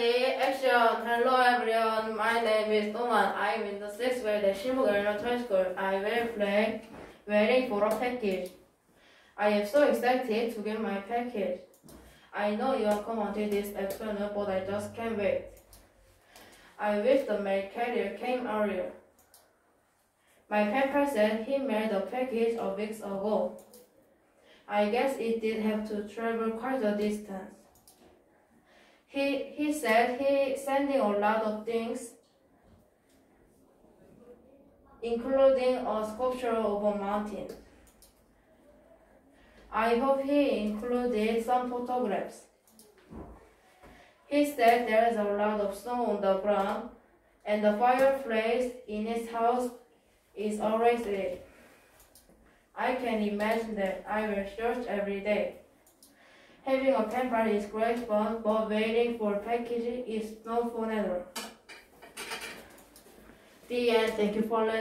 Action. Hello everyone, my name is Donghwan. I'm in the 6th grade at Elementary School. I will play waiting for a package. I am so excited to get my package. I know you are coming until this afternoon, but I just can't wait. I wish the mail carrier came earlier. My papa said he mailed the package a week ago. I guess it did have to travel quite a distance. He, he said he sending a lot of things, including a sculpture of a mountain. I hope he included some photographs. He said there is a lot of snow on the ground, and the fireplace in his house is always lit. I can imagine that I will search every day. Having a pen pal is great fun, but waiting for packaging is no fun at all. The end. Thank you for listening.